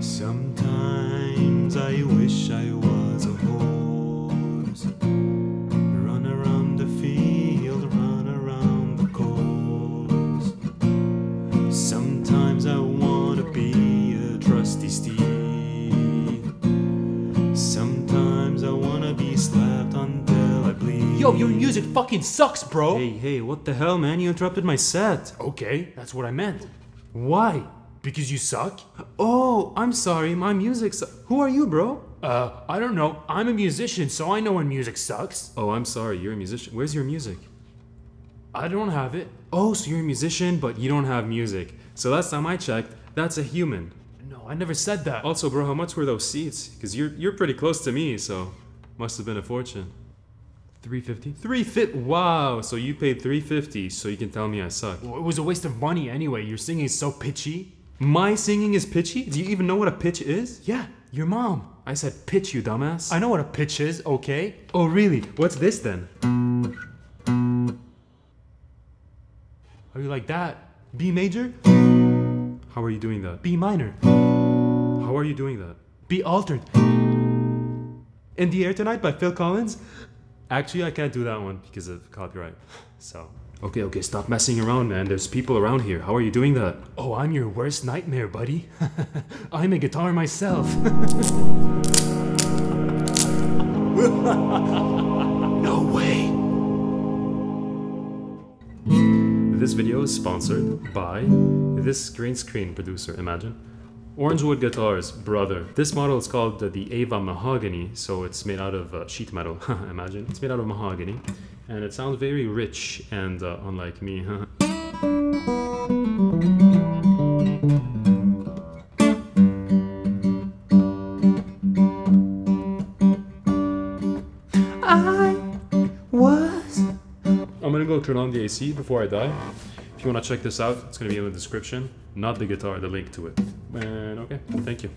Sometimes I wish I was a horse. Run around the field, run around the course. Sometimes I wanna be a trusty steed. Sometimes I wanna be slapped until I bleed. Yo, your music fucking sucks, bro. Hey, hey, what the hell, man? You interrupted my set. Okay, that's what I meant. Why? Because you suck? Oh, I'm sorry, my music su- Who are you, bro? Uh, I don't know. I'm a musician, so I know when music sucks. Oh, I'm sorry, you're a musician. Where's your music? I don't have it. Oh, so you're a musician, but you don't have music. So last time I checked, that's a human. No, I never said that. Also, bro, how much were those seats? Because you're you're pretty close to me, so must have been a fortune. 350. Three fit. Wow. So you paid three fifty, so you can tell me I suck. Well, it was a waste of money anyway. Your singing is so pitchy. My singing is pitchy. Do you even know what a pitch is? Yeah, your mom. I said pitch, you dumbass. I know what a pitch is, okay? Oh, really? What's this then? Are you like that? B major? How are you doing that? B minor? How are you doing that? B altered? In the Air Tonight by Phil Collins? Actually, I can't do that one because of copyright. So. Okay, okay, stop messing around, man. There's people around here. How are you doing that? Oh, I'm your worst nightmare, buddy. I'm a guitar myself. no way. This video is sponsored by this green screen producer, imagine. Orangewood Guitars, brother. This model is called the, the Ava Mahogany, so it's made out of uh, sheet metal, imagine. It's made out of mahogany, and it sounds very rich and uh, unlike me. I was. I'm gonna go turn on the AC before I die. If you wanna check this out, it's gonna be in the description. Not the guitar, the link to it. And okay, thank you.